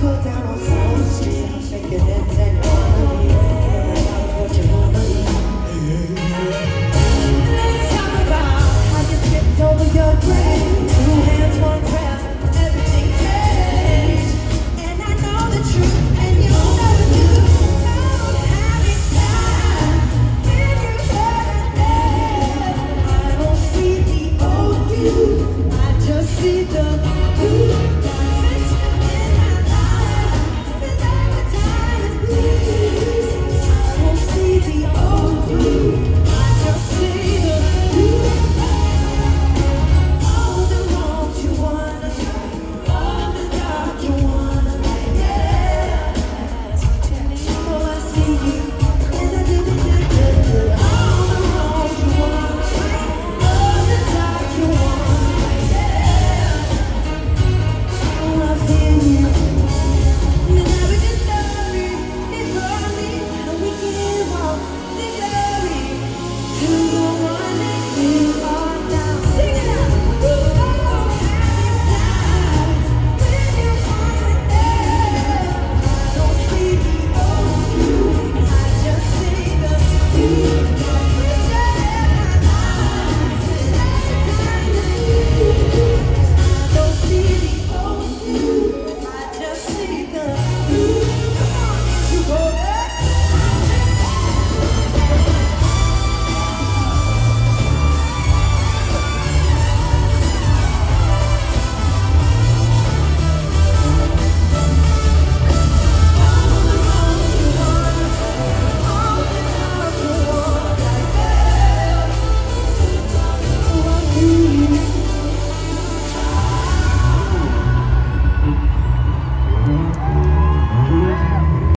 Pull down on